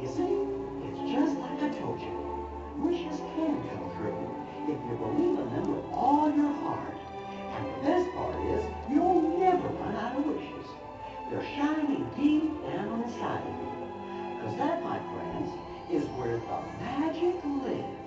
You see, it's just like I told you. Wishes can come true if you believe in them with all your heart. And the best part is, you'll never run out of wishes. They're shining deep down inside of you. Because that, my friends, is where the magic lives.